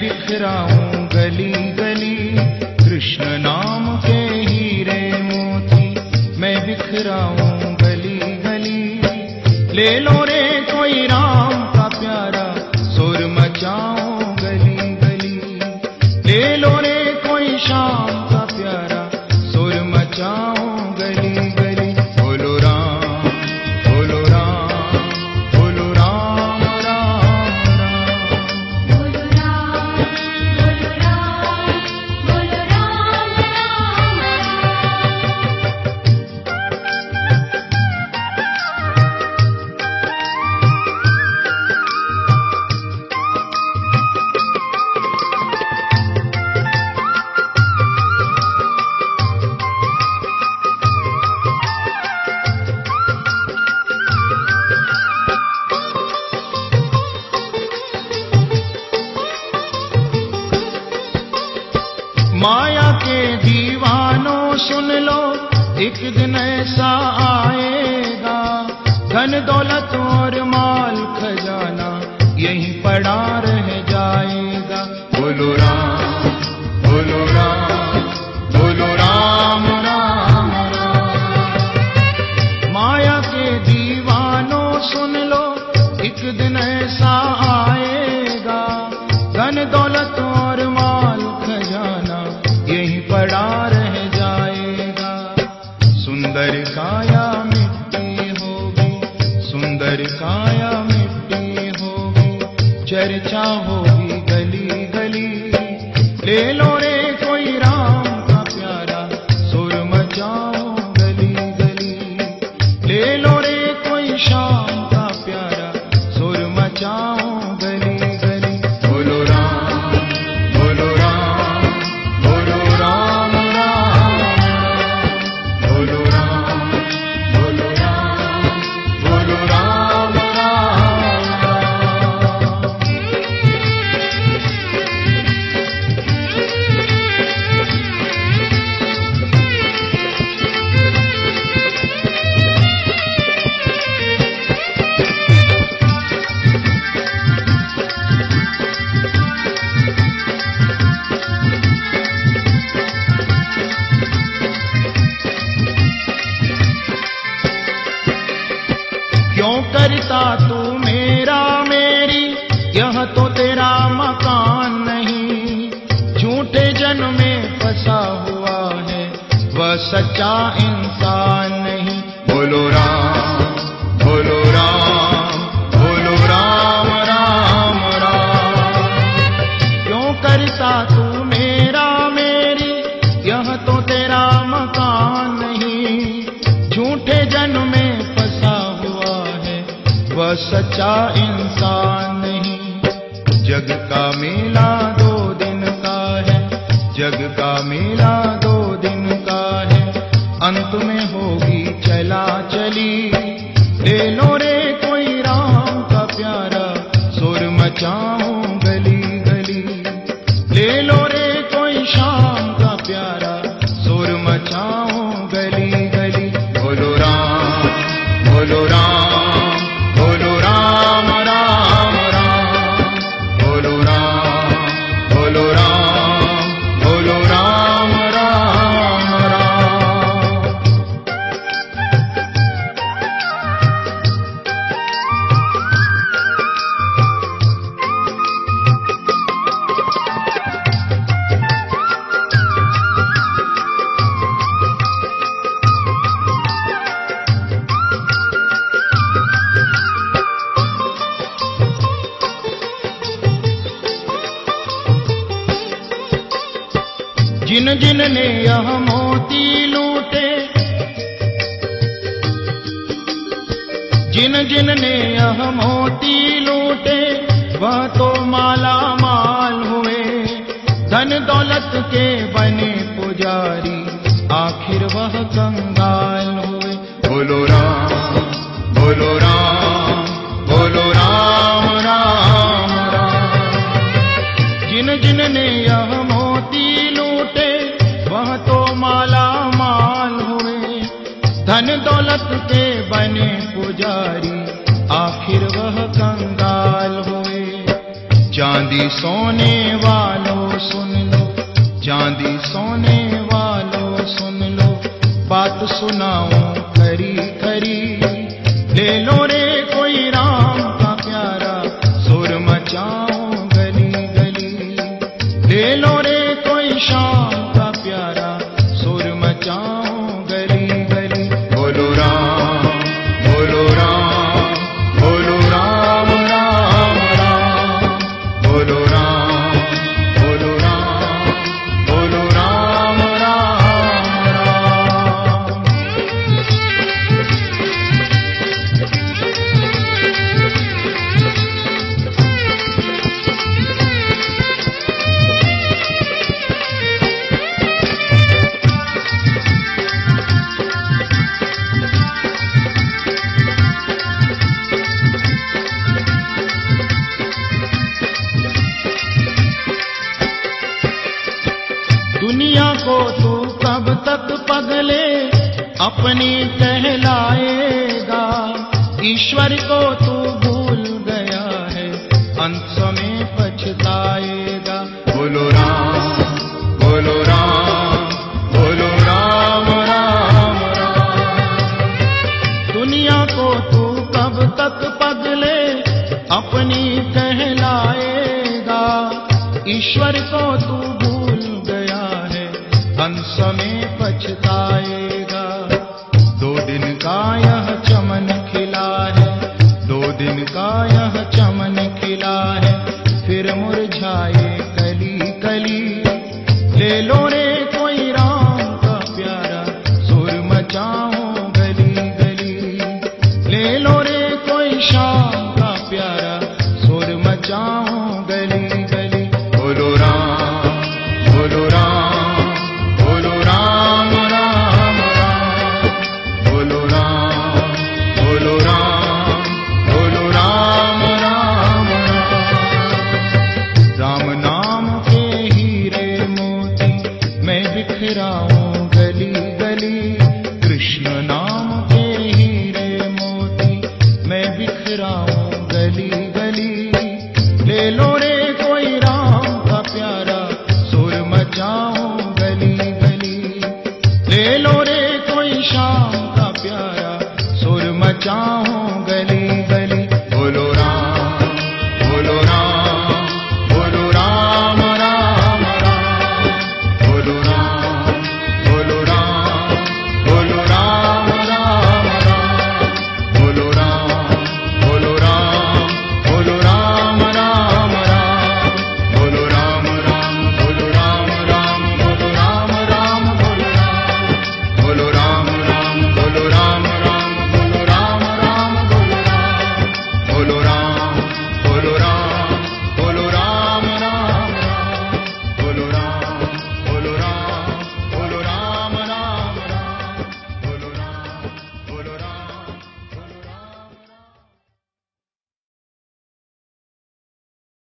बिखराऊं गली गली। कृष्ण नाम के हीरे मोती। मैं बिखराऊं गली गली। ले लो रे माया के दीवानों सुन लो। एक दिन ऐसा आएगा। धन दौलत और माल खजाना। सच्चा इंसान नहीं। बोलो राम बोलो राम बोलो राम राम राम। क्यों करता तू मेरा मेरी? यह तो तेरा मकान नहीं। झूठे जन्म में फंसा हुआ है, वह सच्चा इंसान नहीं। जग का मेला दो दिन का है, जग का मेला अंत में जिन जिन ने यह मोती लूटे जिन जिन ने यह मोती लूटे वह तो माला माल हुए। धन दौलत के बने पुजारी आखिर वह कंगाल हुए। बोलो राम बोलो राम बोलो राम राम राम। जिन जिन ने यह मोती लूटे, वह तो माला माल हुए। धन दौलत के बने पुजारी, आखिर वह कंगाल हुए। चांदी सोने वालों सुन लो, चांदी सोने वालों सुन लो। बात सुनाओ खरी खरी, ले लो रे पगले अपनी कहलाएगा। ईश्वर को तू भूल गया है, अंत में पछताएगा। बोलो राम बोलो राम बोलो राम राम दुनिया को तू कब तक पगले अपनी कहलाएगा। ईश्वर को तू भूल अंश में गली कृष्ण नाम के हीरे मोती, मैं बिखराऊं गली गली। ले लो रे कोई राम का प्यारा, सुर मचाओ गली गली। ले लो रे कोई शाम का प्यारा, सुर मचाऊं